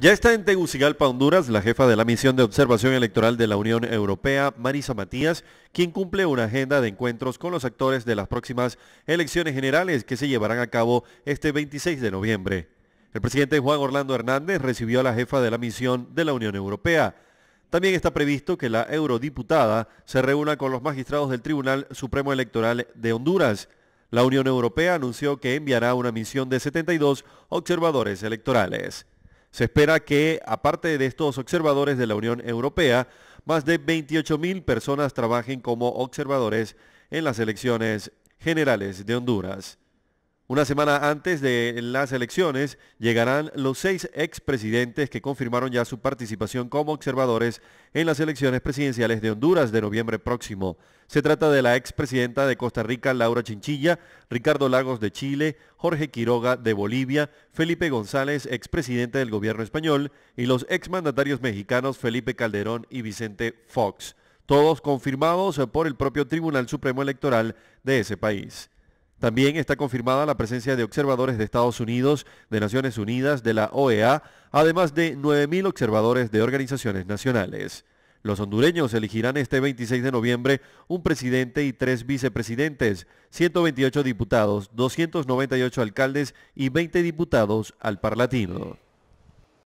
Ya está en Tegucigalpa, Honduras, la jefa de la misión de observación electoral de la Unión Europea, Marisa Matías, quien cumple una agenda de encuentros con los actores de las próximas elecciones generales que se llevarán a cabo este 26 de noviembre. El presidente Juan Orlando Hernández recibió a la jefa de la misión de la Unión Europea. También está previsto que la eurodiputada se reúna con los magistrados del Tribunal Supremo Electoral de Honduras. La Unión Europea anunció que enviará una misión de 72 observadores electorales. Se espera que, aparte de estos observadores de la Unión Europea, más de 28 mil personas trabajen como observadores en las elecciones generales de Honduras. Una semana antes de las elecciones llegarán los seis expresidentes que confirmaron ya su participación como observadores en las elecciones presidenciales de Honduras de noviembre próximo. Se trata de la expresidenta de Costa Rica, Laura Chinchilla, Ricardo Lagos de Chile, Jorge Quiroga de Bolivia, Felipe González, expresidente del gobierno español, y los exmandatarios mexicanos Felipe Calderón y Vicente Fox, todos confirmados por el propio Tribunal Supremo Electoral de ese país. También está confirmada la presencia de observadores de Estados Unidos, de Naciones Unidas, de la OEA, además de 9.000 observadores de organizaciones nacionales. Los hondureños elegirán este 26 de noviembre un presidente y tres vicepresidentes, 128 diputados, 298 alcaldes y 20 diputados al Parlatino.